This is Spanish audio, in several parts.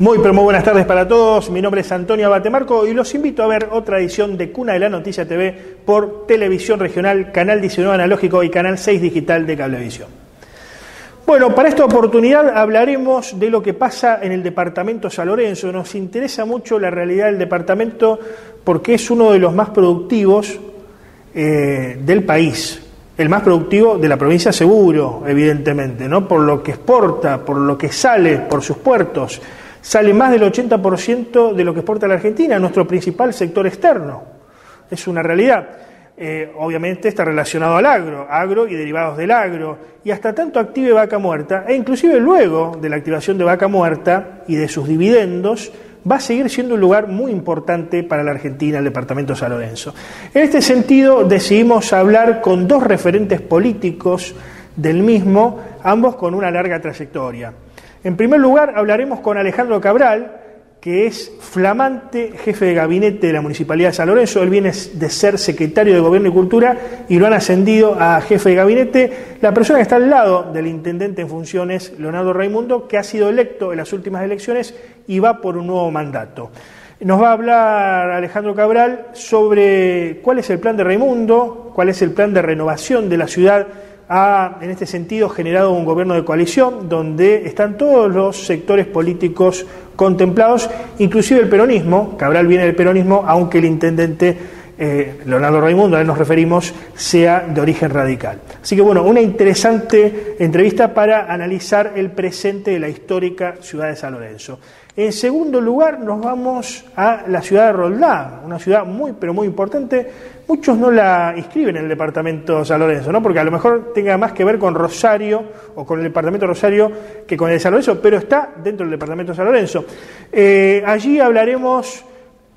Muy, pero muy buenas tardes para todos. Mi nombre es Antonio Abatemarco y los invito a ver otra edición de Cuna de la Noticia TV por Televisión Regional, Canal 19 Analógico y Canal 6 Digital de Cablevisión. Bueno, para esta oportunidad hablaremos de lo que pasa en el departamento San Lorenzo. Nos interesa mucho la realidad del departamento porque es uno de los más productivos eh, del país, el más productivo de la provincia seguro, evidentemente, ¿no? Por lo que exporta, por lo que sale por sus puertos sale más del 80% de lo que exporta la Argentina, nuestro principal sector externo. Es una realidad. Eh, obviamente está relacionado al agro, agro y derivados del agro, y hasta tanto active vaca muerta, e inclusive luego de la activación de vaca muerta y de sus dividendos, va a seguir siendo un lugar muy importante para la Argentina, el departamento San. En este sentido, decidimos hablar con dos referentes políticos del mismo, ambos con una larga trayectoria. En primer lugar, hablaremos con Alejandro Cabral, que es flamante jefe de gabinete de la Municipalidad de San Lorenzo. Él viene de ser secretario de Gobierno y Cultura y lo han ascendido a jefe de gabinete. La persona que está al lado del intendente en funciones, Leonardo Raimundo, que ha sido electo en las últimas elecciones y va por un nuevo mandato. Nos va a hablar Alejandro Cabral sobre cuál es el plan de Raimundo, cuál es el plan de renovación de la ciudad ha, en este sentido, generado un gobierno de coalición donde están todos los sectores políticos contemplados, inclusive el peronismo, Cabral viene del peronismo, aunque el intendente eh, Leonardo Raimundo, a él nos referimos, sea de origen radical. Así que bueno, una interesante entrevista para analizar el presente de la histórica ciudad de San Lorenzo. En segundo lugar, nos vamos a la ciudad de Roldán, una ciudad muy, pero muy importante. Muchos no la inscriben en el departamento de San Lorenzo, ¿no? porque a lo mejor tenga más que ver con Rosario o con el departamento de Rosario que con el de San Lorenzo, pero está dentro del departamento de San Lorenzo. Eh, allí hablaremos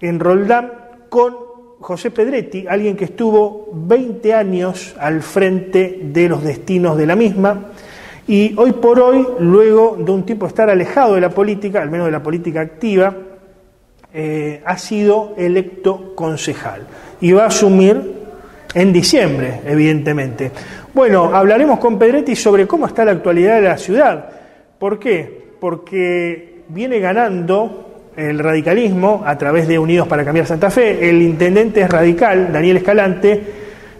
en Roldán con José Pedretti, alguien que estuvo 20 años al frente de los destinos de la misma y hoy por hoy, luego de un tiempo estar alejado de la política, al menos de la política activa, eh, ha sido electo concejal y va a asumir en diciembre, evidentemente. Bueno, hablaremos con Pedretti sobre cómo está la actualidad de la ciudad. ¿Por qué? Porque viene ganando el radicalismo a través de Unidos para Cambiar Santa Fe. El intendente es radical, Daniel Escalante,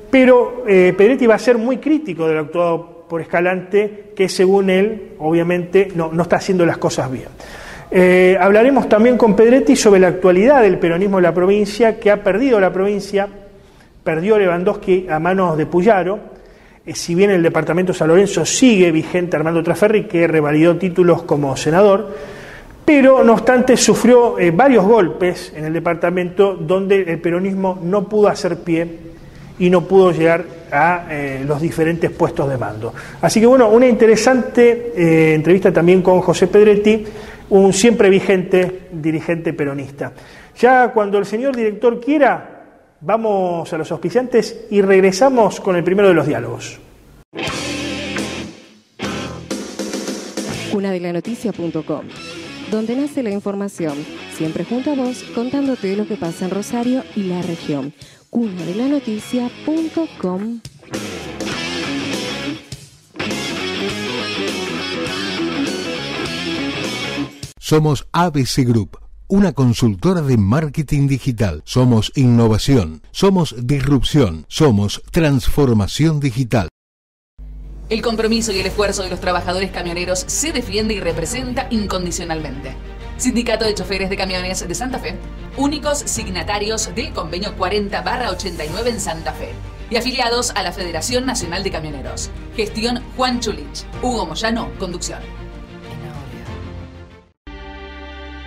pero eh, Pedretti va a ser muy crítico del actuado por Escalante, que según él, obviamente, no, está haciendo las cosas bien. Eh, hablaremos también con Pedretti sobre la actualidad del peronismo de la provincia, que ha perdido la provincia, perdió Lewandowski a manos de Puyaro, eh, si bien el departamento San Lorenzo sigue vigente Armando Traferri, que revalidó títulos como senador, pero no obstante sufrió eh, varios golpes en el departamento donde el peronismo no pudo hacer pie y no pudo llegar a los diferentes puestos de mando. Así que bueno, una interesante entrevista también con José Pedretti, un siempre vigente dirigente peronista. Ya cuando el señor director quiera, vamos a los auspiciantes y regresamos con el primero de los diálogos. Noticia.com, donde nace la información, siempre junto a vos, contándote lo que pasa en Rosario y la región noticia.com Somos ABC Group, una consultora de marketing digital. Somos innovación, somos disrupción, somos transformación digital. El compromiso y el esfuerzo de los trabajadores camioneros se defiende y representa incondicionalmente. Sindicato de Choferes de Camiones de Santa Fe, únicos signatarios del convenio 40-89 en Santa Fe y afiliados a la Federación Nacional de Camioneros. Gestión Juan Chulich, Hugo Moyano, conducción.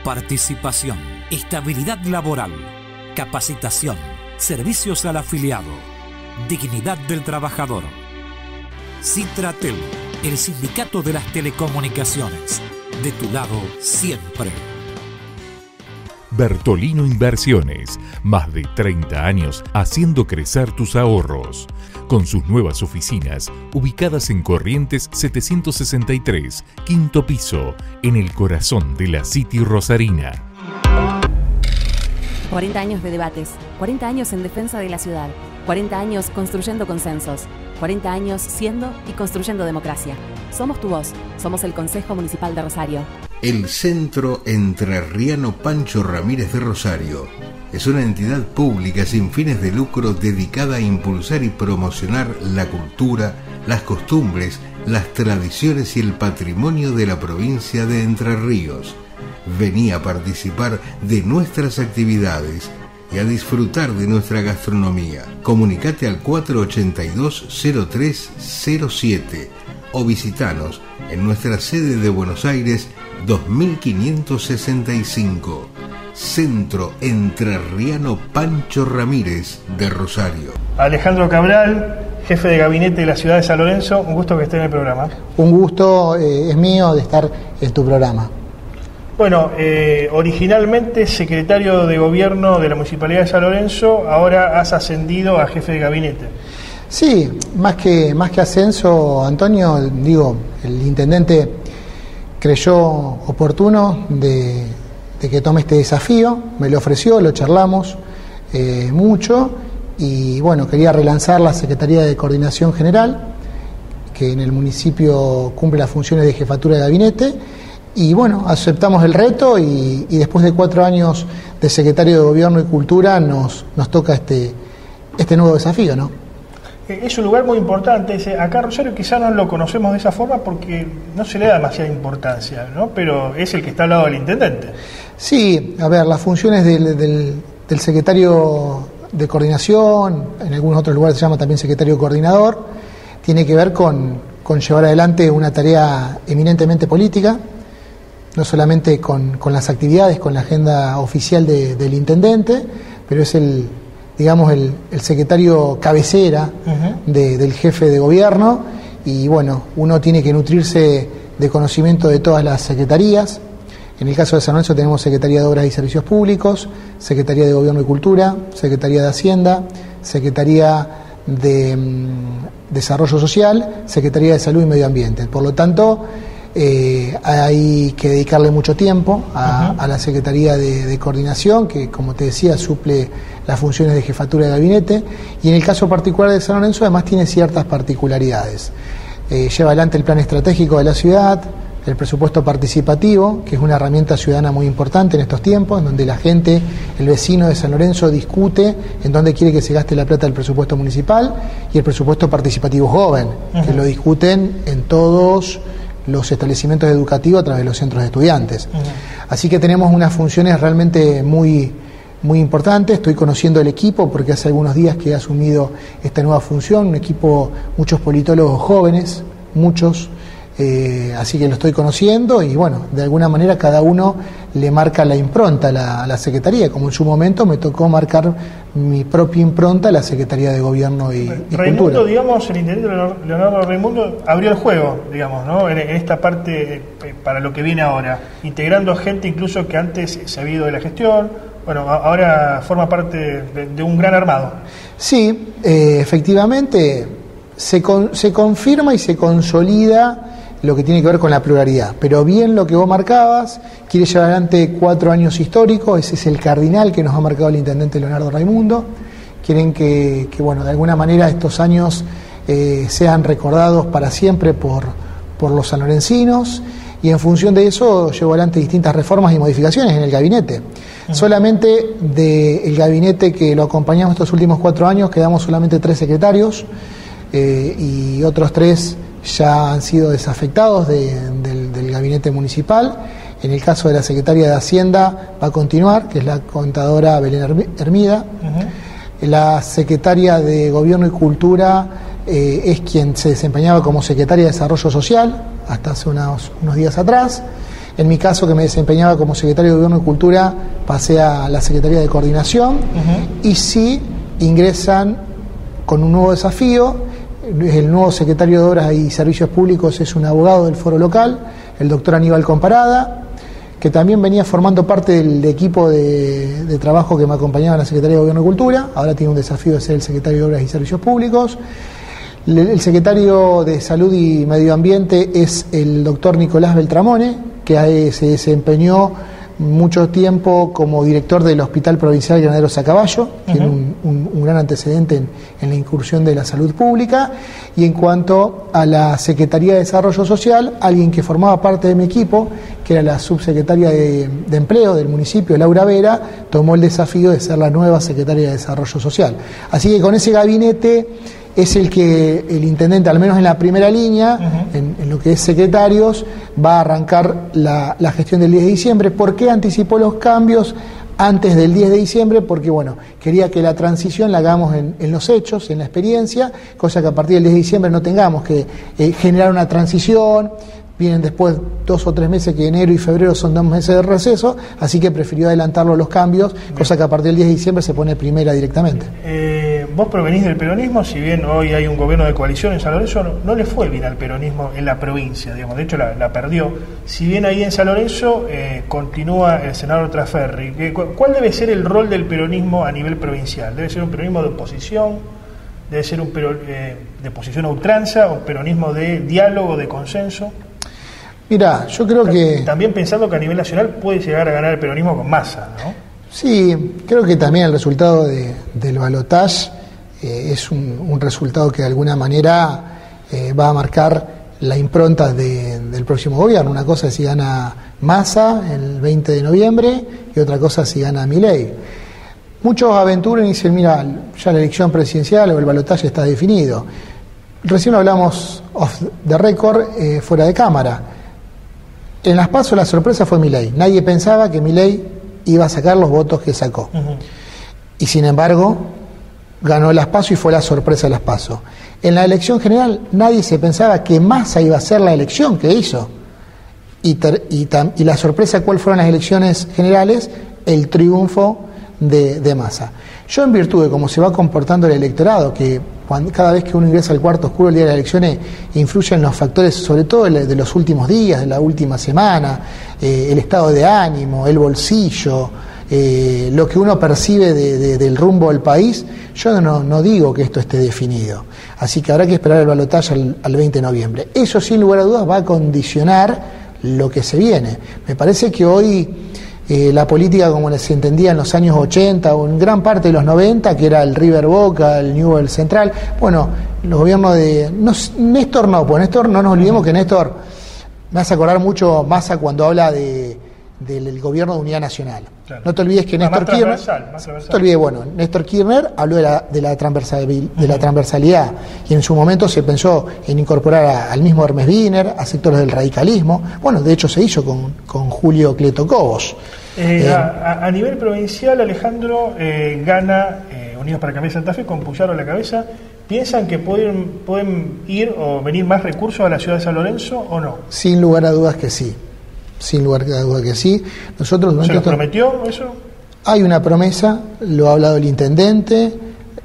Participación, estabilidad laboral, capacitación, servicios al afiliado, dignidad del trabajador. Citratel, el sindicato de las telecomunicaciones de tu lado siempre. Bertolino Inversiones, más de 30 años haciendo crecer tus ahorros. Con sus nuevas oficinas, ubicadas en Corrientes 763, quinto piso, en el corazón de la City Rosarina. 40 años de debates, 40 años en defensa de la ciudad, 40 años construyendo consensos, 40 años siendo y construyendo democracia. Somos tu voz, somos el Consejo Municipal de Rosario. El Centro Entrerriano Pancho Ramírez de Rosario es una entidad pública sin fines de lucro dedicada a impulsar y promocionar la cultura, las costumbres, las tradiciones y el patrimonio de la provincia de Entre Ríos. Vení a participar de nuestras actividades y a disfrutar de nuestra gastronomía. Comunicate al 482-0307 o visitanos en nuestra sede de Buenos Aires 2565. Centro Entrerriano Pancho Ramírez de Rosario. Alejandro Cabral, jefe de gabinete de la ciudad de San Lorenzo, un gusto que esté en el programa. Un gusto eh, es mío de estar en tu programa. Bueno, eh, originalmente secretario de gobierno de la Municipalidad de San Lorenzo, ahora has ascendido a jefe de gabinete. Sí, más que, más que ascenso, Antonio, digo, el intendente creyó oportuno de, que tome este desafío, me lo ofreció, lo charlamos eh, mucho y bueno, quería relanzar la Secretaría de Coordinación General, que en el municipio cumple las funciones de jefatura de gabinete y bueno, aceptamos el reto y, después de cuatro años de secretario de Gobierno y Cultura nos, nos toca este, este nuevo desafío, ¿no? Es un lugar muy importante. Acá Rosario quizá no lo conocemos de esa forma porque no se le da demasiada importancia, ¿no? Pero es el que está al lado del intendente. Sí, a ver, las funciones del, secretario de coordinación, en algunos otros lugares se llama también secretario coordinador, tiene que ver con, con llevar adelante una tarea eminentemente política no solamente con, las actividades, con la agenda oficial del intendente, pero es el, digamos, el, secretario cabecera del jefe de gobierno y bueno, uno tiene que nutrirse de conocimiento de todas las secretarías. En el caso de San Lorenzo tenemos Secretaría de Obras y Servicios Públicos, Secretaría de Gobierno y Cultura, Secretaría de Hacienda, Secretaría de mm, Desarrollo Social, Secretaría de Salud y Medio Ambiente. Por lo tanto, eh, hay que dedicarle mucho tiempo a, la Secretaría de, Coordinación, que como te decía, suple las funciones de jefatura de gabinete, y en el caso particular de San Lorenzo además tiene ciertas particularidades. Eh, lleva adelante el plan estratégico de la ciudad, el presupuesto participativo, que es una herramienta ciudadana muy importante en estos tiempos, en donde la gente, el vecino de San Lorenzo discute en dónde quiere que se gaste la plata del presupuesto municipal, y el presupuesto participativo joven, que lo discuten en todos los establecimientos educativos a través de los centros de estudiantes. Así que tenemos unas funciones realmente muy, muy importantes. Estoy conociendo el equipo porque hace algunos días que he asumido esta nueva función, un equipo, muchos politólogos jóvenes, muchos eh, así que lo estoy conociendo y bueno, de alguna manera cada uno le marca la impronta a la, Secretaría, como en su momento me tocó marcar mi propia impronta a la Secretaría de Gobierno y, Raimundo, digamos, el intendente Leonardo Raimundo abrió el juego, digamos, ¿no? en, esta parte eh, para lo que viene ahora, integrando gente incluso que antes se había ido de la gestión, bueno, ahora forma parte de, un gran armado. Sí, eh, efectivamente, se, se confirma y se consolida lo que tiene que ver con la pluralidad. Pero bien lo que vos marcabas, quiere llevar adelante cuatro años históricos, ese es el cardinal que nos ha marcado el intendente Leonardo Raimundo. Quieren que, bueno, de alguna manera estos años eh, sean recordados para siempre por, por los sanlorencinos y en función de eso llevó adelante distintas reformas y modificaciones en el gabinete. Solamente del gabinete que lo acompañamos estos últimos cuatro años quedamos solamente tres secretarios eh, y otros tres ya han sido desafectados del, gabinete municipal. En el caso de la secretaria de Hacienda va a continuar, que es la contadora Belén Hermida. La secretaria de Gobierno y Cultura eh, es quien se desempeñaba como secretaria de Desarrollo Social hasta hace unos, días atrás. En mi caso, que me desempeñaba como secretario de Gobierno y Cultura, pasé a la Secretaría de Coordinación y sí ingresan con un nuevo desafío el nuevo secretario de Obras y Servicios Públicos es un abogado del foro local, el doctor Aníbal Comparada, que también venía formando parte del equipo de, trabajo que me acompañaba en la Secretaría de Gobierno y Cultura, ahora tiene un desafío de ser el secretario de Obras y Servicios Públicos. El secretario de Salud y Medio Ambiente es el doctor Nicolás Beltramone, que se desempeñó mucho tiempo como director del Hospital Provincial Granaderos a Caballo, tiene un, un- un gran antecedente en, en la incursión de la salud pública. Y en cuanto a la Secretaría de Desarrollo Social, alguien que formaba parte de mi equipo, que era la subsecretaria de, de Empleo del municipio, Laura Vera, tomó el desafío de ser la nueva secretaria de Desarrollo Social. Así que con ese gabinete es el que el intendente, al menos en la primera línea, en, en lo que es secretarios, va a arrancar la, la gestión del 10 de diciembre. ¿Por qué anticipó los cambios antes del 10 de diciembre? Porque, bueno, quería que la transición la hagamos en, en los hechos, en la experiencia, cosa que a partir del 10 de diciembre no tengamos que eh, generar una transición. Vienen después dos o tres meses que enero y febrero son dos meses de receso, así que prefirió adelantarlo los cambios, cosa que a partir del 10 de diciembre se pone primera directamente. Eh, vos provenís del peronismo, si bien hoy hay un gobierno de coalición en San Lorenzo, no, no le fue bien al peronismo en la provincia, digamos, de hecho la, la perdió. Si bien ahí en San Lorenzo eh, continúa el senador Traferri, ¿qué- cu- ¿cuál debe ser el rol del peronismo a nivel provincial? ¿Debe ser un peronismo de oposición? ¿Debe ser un pero- eh, de posición a ultranza o peronismo de diálogo, de consenso? Mira, yo creo que... También pensando que a nivel nacional puede llegar a ganar el peronismo con masa, ¿no? Sí, creo que también el resultado de- del balotaje eh, es un, un resultado que de alguna manera eh, va a marcar la impronta de- del próximo gobierno. Una cosa es si gana Massa el 20 de noviembre y otra cosa si gana Milei. Muchos aventuran y dicen, mira, ya la elección presidencial o el balotaje está definido. Recién hablamos off the record, eh, fuera de cámara. En las pasos la sorpresa fue Milei. Nadie pensaba que Milei iba a sacar los votos que sacó. Y sin embargo, ganó las pasos y fue la sorpresa de las pasos. En la elección general nadie se pensaba que Massa iba a ser la elección que hizo. Y, ter- y tam- y la sorpresa, ¿cuál fueron las elecciones generales? El triunfo de, de Massa. Yo, en virtud de cómo se va comportando el electorado, que cada vez que uno ingresa al cuarto oscuro el día de las elecciones, influyen los factores, sobre todo de los últimos días, de la última semana, eh, el estado de ánimo, el bolsillo, eh, lo que uno percibe de- de- del rumbo del país, yo no, no digo que esto esté definido. Así que habrá que esperar el balotaje al, al 20 de noviembre. Eso, sin lugar a dudas, va a condicionar lo que se viene. Me parece que hoy eh, la política como se entendía en los años 80 o en gran parte de los 90, que era el River Boca, el Newell Central, bueno, los gobiernos de... No, Néstor no, pues Néstor, no nos olvidemos que Néstor me hace acordar mucho Massa cuando habla de, del gobierno de unidad nacional. Claro. No te olvides que Ah, Néstor Kirchner... No te olvides, bueno, Néstor Kirchner habló de la, de la, transversal- de la transversalidad y en su momento se pensó en incorporar a- al mismo Hermes Wiener, a sectores del radicalismo. Bueno, de hecho se hizo con, con Julio Cleto Cobos. Eh, Eh, a, nivel provincial, Alejandro eh, gana Unidos para Cambiar Santa Fe con Puyaro a la cabeza. ¿Piensan que pueden, pueden ir o venir más recursos a la ciudad de San Lorenzo o no? Sin lugar a dudas que sí. Sin lugar a dudas que sí. Nosotros ¿Se prometió eso? Hay una promesa, lo ha hablado el intendente,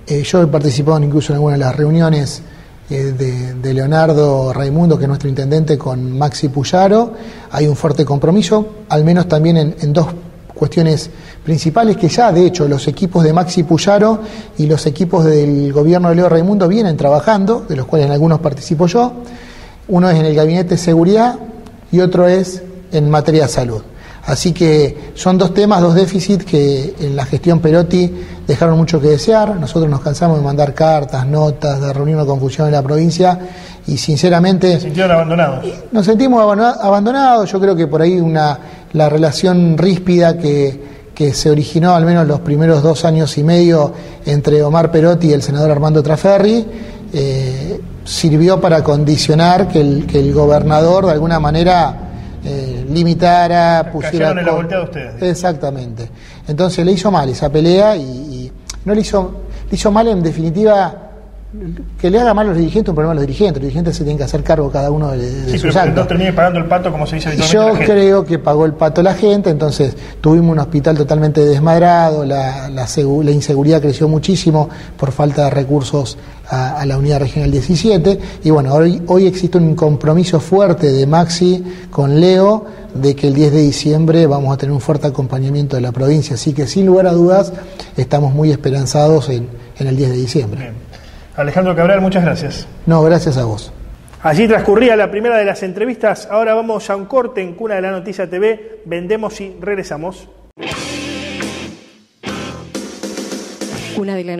eh, yo he participado incluso en algunas de las reuniones eh, de, de Leonardo Raimundo, que es nuestro intendente, con Maxi Puyaro. Hay un fuerte compromiso, al menos también en, en dos cuestiones principales que ya de hecho los equipos de Maxi Puyaro y los equipos del gobierno de Leo Raimundo vienen trabajando, de los cuales en algunos participo yo. Uno es en el gabinete de seguridad y otro es en materia de salud. Así que son dos temas, dos déficits que en la gestión Perotti dejaron mucho que desear. Nosotros nos cansamos de mandar cartas, notas, de reunirnos con función en la provincia y sinceramente ¿Se sintieron abandonados? nos sentimos abandona- abandonados. Yo creo que por ahí una, la relación ríspida que, que se originó al menos los primeros dos años y medio entre Omar Perotti y el senador Armando Traferri eh, sirvió para condicionar que el, que el gobernador de alguna manera eh, limitara, pusiera... En la volteada ustedes. Exactamente. Entonces le hizo mal esa pelea y, y no le hizo, le hizo mal en definitiva que le haga mal a los dirigentes, un problema a los dirigentes. Los dirigentes se tienen que hacer cargo cada uno de, de Sí, sus pero actos. termine pagando el pato como se dice yo creo que pagó el pato la gente, entonces tuvimos un hospital totalmente desmadrado, la, la la inseguridad creció muchísimo por falta de recursos a, a la unidad regional 17 y bueno, hoy, hoy existe un compromiso fuerte de Maxi con Leo de que el 10 de diciembre vamos a tener un fuerte acompañamiento de la provincia, así que sin lugar a dudas estamos muy esperanzados en, en el 10 de diciembre. Bien. Alejandro Cabral, muchas gracias. No, gracias a vos. Allí transcurría la primera de las entrevistas. Ahora vamos a un corte en Cuna de la Noticia TV. Vendemos y regresamos. Cunadela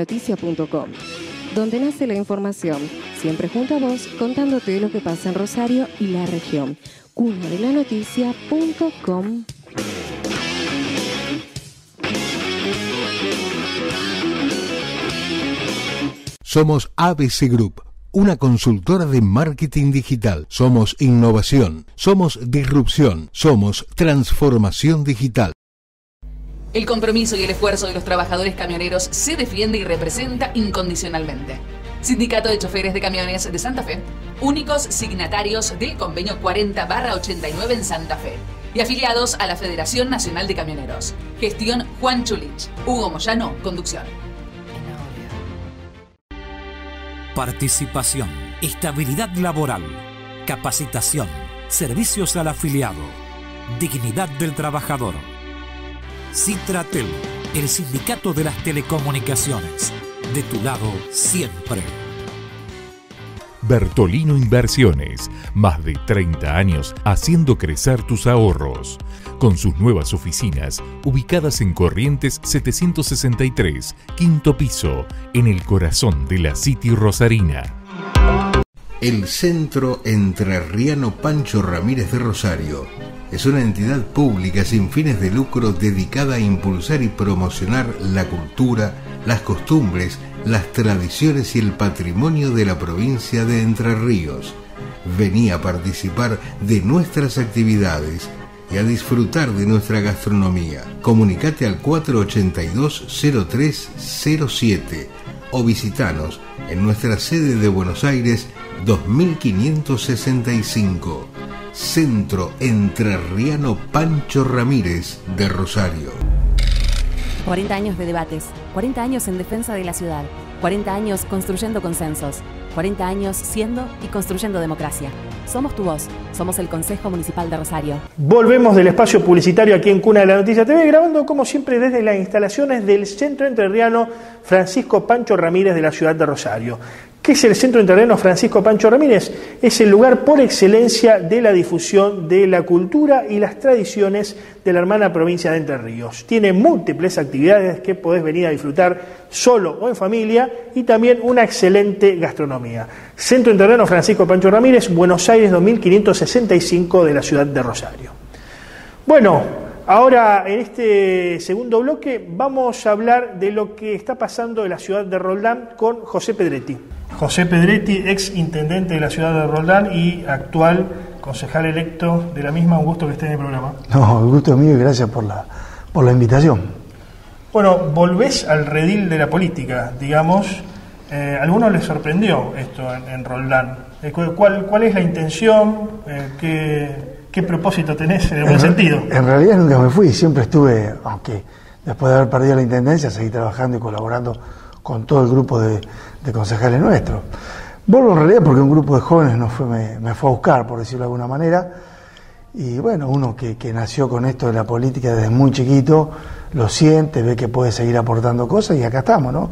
donde nace la información, siempre junto a vos, contándote lo que pasa en Rosario y la región. Cunadelanoticia.com. Somos ABC Group, una consultora de marketing digital. Somos innovación, somos disrupción, somos transformación digital. El compromiso y el esfuerzo de los trabajadores camioneros se defiende y representa incondicionalmente. Sindicato de Choferes de Camiones de Santa Fe, únicos signatarios del convenio 40-89 en Santa Fe y afiliados a la Federación Nacional de Camioneros. Gestión Juan Chulich, Hugo Moyano, conducción. Participación, estabilidad laboral, capacitación, servicios al afiliado, dignidad del trabajador. Citratel, el sindicato de las telecomunicaciones. De tu lado siempre. Bertolino Inversiones, más de 30 años haciendo crecer tus ahorros. Con sus nuevas oficinas, ubicadas en Corrientes 763, quinto piso, en el corazón de la City Rosarina. El Centro Entrerriano Pancho Ramírez de Rosario es una entidad pública sin fines de lucro dedicada a impulsar y promocionar la cultura, las costumbres, las tradiciones y el patrimonio de la provincia de Entre Ríos. Vení a participar de nuestras actividades y a disfrutar de nuestra gastronomía. Comunicate al 482-0307 o visitanos en nuestra sede de Buenos Aires 2565. Centro Entrerriano Pancho Ramírez de Rosario. 40 años de debates, 40 años en defensa de la ciudad, 40 años construyendo consensos, 40 años siendo y construyendo democracia. Somos tu voz, somos el Consejo Municipal de Rosario. Volvemos del espacio publicitario aquí en Cuna de la Noticia TV, grabando como siempre desde las instalaciones del Centro Entrerriano Francisco Pancho Ramírez de la ciudad de Rosario. ¿Qué es el Centro Terreno Francisco Pancho Ramírez? Es el lugar por excelencia de la difusión de la cultura y las tradiciones de la hermana provincia de Entre Ríos. Tiene múltiples actividades que podés venir a disfrutar solo o en familia y también una excelente gastronomía. Centro Terreno Francisco Pancho Ramírez, Buenos Aires 2565 de la ciudad de Rosario. Bueno, ahora en este segundo bloque vamos a hablar de lo que está pasando en la ciudad de Roldán con José Pedretti. José Pedretti, ex intendente de la ciudad de Roldán y actual concejal electo de la misma. Un gusto que esté en el programa. No, el gusto es mío y gracias por la, por la invitación. Bueno, volvés al redil de la política, digamos. Eh, ¿A algunos les sorprendió esto en, Roldán? Eh, ¿Cuál, ¿Cuál es la intención? Eh, ¿qué, ¿Qué propósito tenés en el buen sentido? En realidad nunca me fui, siempre estuve, aunque después de haber perdido la intendencia, seguí trabajando y colaborando con todo el grupo de, concejales nuestros. Vuelvo en realidad porque un grupo de jóvenes nos fue, me, fue a buscar, por decirlo de alguna manera, y bueno, uno que, nació con esto de la política desde muy chiquito, lo siente, ve que puede seguir aportando cosas y acá estamos, ¿no?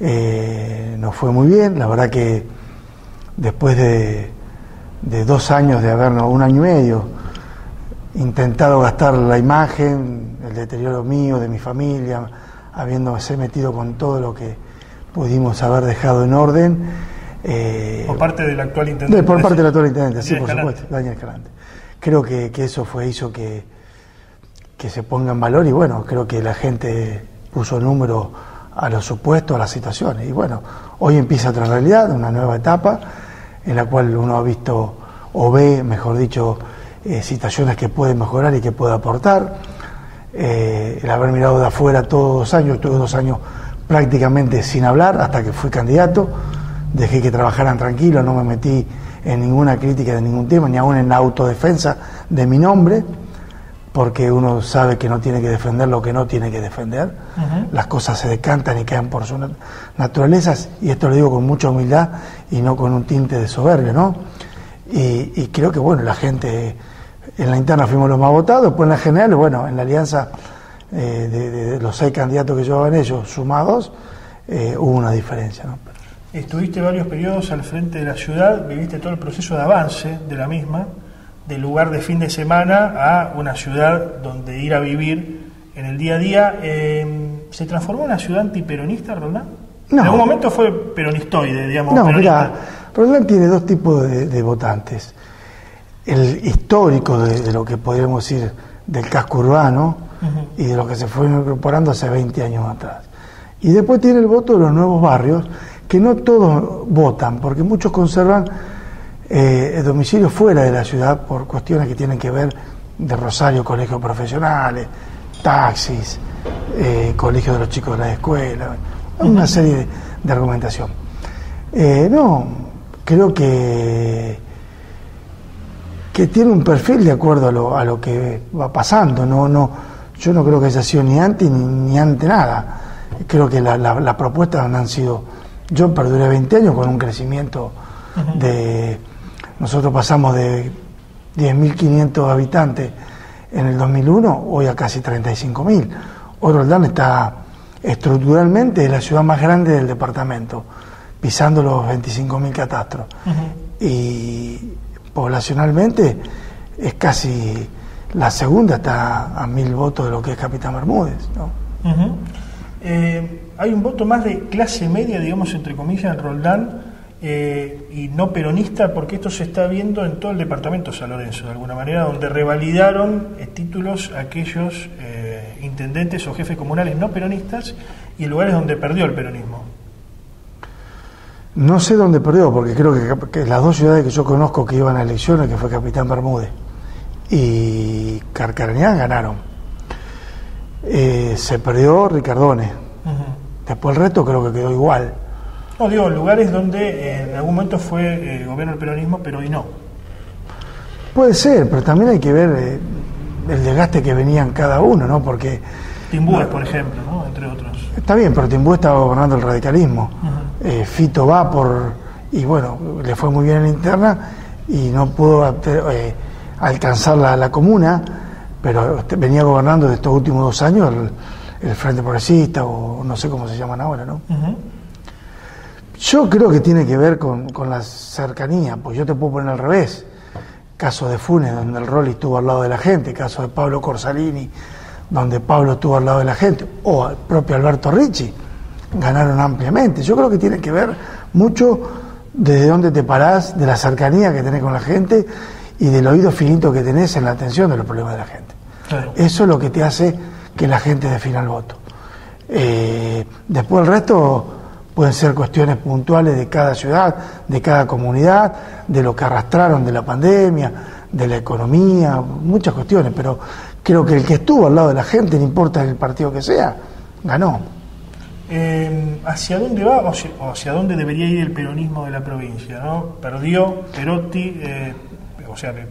Eh, nos fue muy bien, la verdad que después de, de dos años de habernos, un año y medio, intentado gastar la imagen, el deterioro mío, de mi familia, habiéndose metido con todo lo que pudimos haber dejado en orden. Eh, por parte del actual intendente. por parte del actual intendente, sí, por supuesto, Daniel Escalante. Creo que, eso fue, hizo que, que se ponga en valor y bueno, creo que la gente puso número a los supuestos, a las situaciones. Y bueno, hoy empieza otra realidad, una nueva etapa en la cual uno ha visto o ve, mejor dicho, eh, situaciones que puede mejorar y que puede aportar eh, el haber mirado de afuera todos dos años, estuve dos años prácticamente sin hablar hasta que fui candidato, dejé que trabajaran tranquilos, no me metí en ninguna crítica de ningún tema, ni aún en la autodefensa de mi nombre, porque uno sabe que no tiene que defender lo que no tiene que defender, las cosas se decantan y quedan por su naturaleza, y esto lo digo con mucha humildad y no con un tinte de soberbia, ¿no? Y, y creo que, bueno, la gente en la interna fuimos los más votados, después en la general, bueno, en la alianza eh, de, los seis candidatos que llevaban ellos sumados, eh, hubo una diferencia. ¿no? Estuviste varios periodos al frente de la ciudad, viviste todo el proceso de avance de la misma, del lugar de fin de semana a una ciudad donde ir a vivir en el día a día. Eh, ¿Se transformó en una ciudad antiperonista, Roland? No. En algún momento fue peronistoide, digamos. No, mira, Roland tiene dos tipos de, de votantes. El histórico de, de lo que podríamos decir del casco urbano y de lo que se fue incorporando hace 20 años atrás. Y después tiene el voto de los nuevos barrios, que no todos votan, porque muchos conservan eh, el domicilio fuera de la ciudad por cuestiones que tienen que ver de Rosario, colegios profesionales, taxis, eh, colegios de los chicos de la escuela, una serie de, de argumentación. Eh, no, creo que que tiene un perfil de acuerdo a lo, a lo que va pasando. No, no, yo no creo que haya sido ni anti ni, ni ante nada. Creo que las la, propuestas han sido. Yo perduré 20 años con un crecimiento de. Nosotros pasamos de 10.500 habitantes en el 2001, hoy a casi 35.000. Hoy Roldán está estructuralmente la ciudad más grande del departamento, pisando los 25.000 catastros. Y poblacionalmente es casi la segunda, está a mil votos de lo que es Capitán Bermúdez. ¿no? Eh, hay un voto más de clase media, digamos, entre comillas, en Roldán, eh, y no peronista, porque esto se está viendo en todo el departamento de San Lorenzo, de alguna manera, donde revalidaron eh, títulos aquellos eh, intendentes o jefes comunales no peronistas y en lugares donde perdió el peronismo. No sé dónde perdió, porque creo que, que las dos ciudades que yo conozco que iban a elecciones, que fue Capitán Bermúdez y Carcarañán, ganaron. Eh, se perdió Ricardone. Después el resto creo que quedó igual. No, digo, lugares donde eh, en algún momento fue eh, gobierno del peronismo, pero hoy no. Puede ser, pero también hay que ver el desgaste que venían cada uno, ¿no? Porque Timbúes, por ejemplo, ¿no? entre otros. está bien, pero Timbú estaba gobernando el radicalismo. Eh, Fito va por. y bueno, le fue muy bien en la interna y no pudo eh, alcanzar la, la comuna, pero este, venía gobernando de estos últimos dos años el, el Frente Progresista, o no sé cómo se llaman ahora, ¿no? Yo creo que tiene que ver con, con la cercanía, pues yo te puedo poner al revés. Caso de Funes, donde el Rolly estuvo al lado de la gente, caso de Pablo Corsalini, donde Pablo estuvo al lado de la gente, o el propio Alberto Ricci, ganaron ampliamente. Yo creo que tiene que ver mucho desde dónde te parás, de la cercanía que tenés con la gente y del oído finito que tenés en la atención de los problemas de la gente. Claro. Eso es lo que te hace que la gente defina el voto. Eh, después el resto pueden ser cuestiones puntuales de cada ciudad, de cada comunidad, de lo que arrastraron de la pandemia, de la economía, muchas cuestiones, pero creo que el que estuvo al lado de la gente, no importa el partido que sea, ganó. Eh, ¿Hacia dónde va o hacia, o hacia dónde debería ir el peronismo de la provincia? ¿no? Perdió Perotti, eh, o sea, le,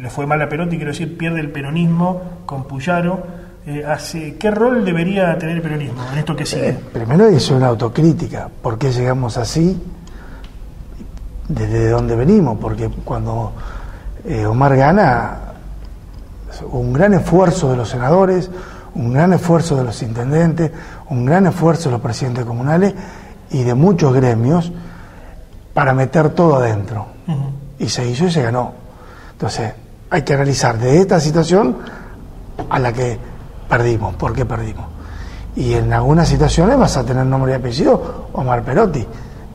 le fue mal a Perotti, quiero decir, pierde el peronismo con Puyaro. Eh, hace- ¿Qué rol debería tener el peronismo en esto que sigue? Primero es una autocrítica, ¿por qué llegamos así? ¿Desde dónde venimos? Porque cuando Omar gana, un gran esfuerzo de los senadores, un gran esfuerzo de los intendentes, un gran esfuerzo de los presidentes comunales y de muchos gremios para meter todo adentro. Y se hizo y se ganó. Entonces, hay que analizar de esta situación a la que perdimos, por qué perdimos. Y en algunas situaciones vas a tener nombre y apellido Omar Perotti,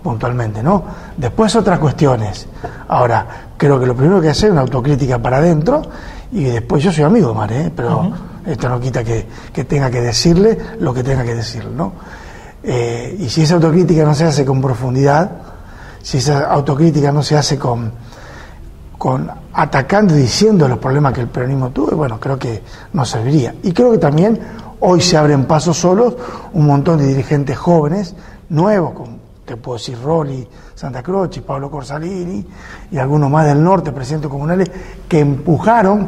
puntualmente, ¿no? Después otras cuestiones. Ahora, creo que lo primero que hacer es una autocrítica para adentro y después yo soy amigo de Omar, ¿eh? pero esto no quita que, que tenga que decirle lo que tenga que decirle, ¿no? Eh, y si esa autocrítica no se hace con profundidad, si esa autocrítica no se hace con, con atacando y diciendo los problemas que el peronismo tuvo, bueno, creo que no serviría. Y creo que también hoy se abren pasos solos un montón de dirigentes jóvenes, nuevos, como te puedo decir Rolly, Santa Croce, Pablo Corsalini y algunos más del norte, presidentes comunales, que empujaron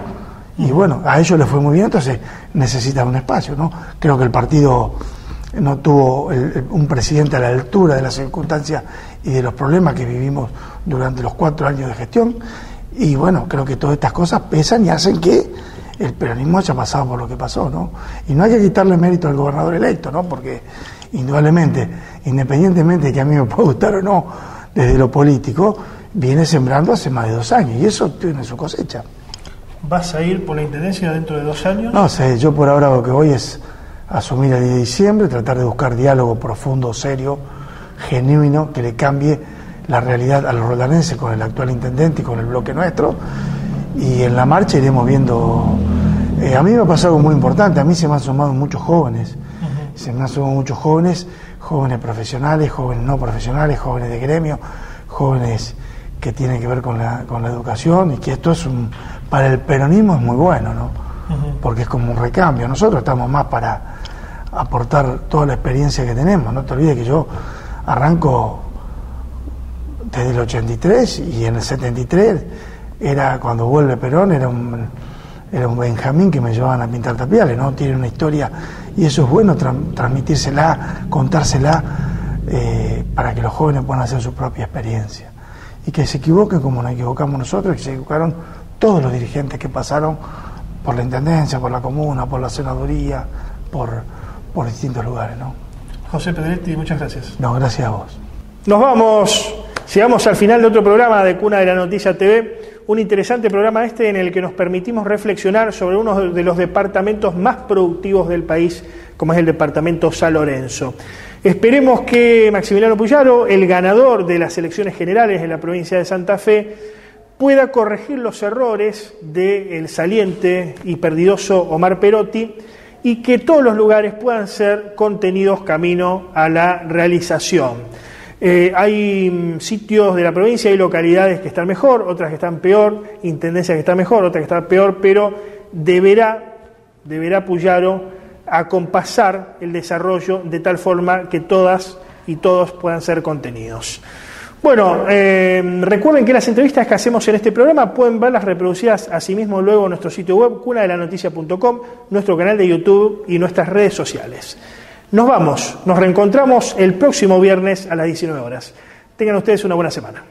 y bueno, a ellos les fue muy bien, entonces necesitan un espacio, ¿no? Creo que el partido no tuvo el- un presidente a la altura de las circunstancias y de los problemas que vivimos durante los cuatro años de gestión. Y bueno, creo que todas estas cosas pesan y hacen que el peronismo haya pasado por lo que pasó, ¿no? Y no hay que quitarle mérito al gobernador electo, ¿no? Porque indudablemente, independientemente de que a mí me pueda gustar o no desde lo político, viene sembrando hace más de dos años y eso tiene su cosecha. ¿Vas a ir por la Intendencia dentro de dos años? No sé, yo por ahora lo que voy es asumir el día de diciembre, tratar de buscar diálogo profundo, serio, genuino, que le cambie la realidad a los rodanenses con el actual intendente y con el bloque nuestro. Y en la marcha iremos viendo... Eh, a mí me ha pasado algo muy importante, a mí se me han sumado muchos jóvenes, se me han sumado muchos jóvenes, jóvenes profesionales, jóvenes no profesionales, jóvenes de gremio, jóvenes que tienen que ver con la, con la educación y que esto es un, para el peronismo es muy bueno, ¿no? Porque es como un recambio. Nosotros estamos más para aportar toda la experiencia que tenemos. No te olvides que yo arranco desde el 83 y en el 73 era cuando vuelve Perón, era un, era un Benjamín que me llevaban a pintar tapiales, ¿no? Tiene una historia y eso es bueno transmitírsela, contársela eh, para que los jóvenes puedan hacer su propia experiencia. Y que se equivoquen como nos equivocamos nosotros, que se equivocaron todos los dirigentes que pasaron por la Intendencia, por la Comuna, por la Senaduría, por, por distintos lugares. ¿no? José Pedretti, muchas gracias. No, gracias a vos. Nos vamos, llegamos al final de otro programa de Cuna de la Noticia TV, un interesante programa este en el que nos permitimos reflexionar sobre uno de los departamentos más productivos del país, como es el departamento San Lorenzo. Esperemos que Maximiliano Puyaro, el ganador de las elecciones generales en la provincia de Santa Fe, pueda corregir los errores del saliente y perdidoso Omar Perotti y que todos los lugares puedan ser contenidos camino a la realización. Eh, hay mm, sitios de la provincia, hay localidades que están mejor, otras que están peor, intendencias que están mejor, otras que están peor, pero deberá, deberá Puyaro acompasar el desarrollo de tal forma que todas y todos puedan ser contenidos. Bueno, eh, recuerden que las entrevistas que hacemos en este programa pueden verlas reproducidas asimismo luego en nuestro sitio web, cunadelanoticia.com, nuestro canal de YouTube y nuestras redes sociales. Nos vamos, nos reencontramos el próximo viernes a las 19 horas. Tengan ustedes una buena semana.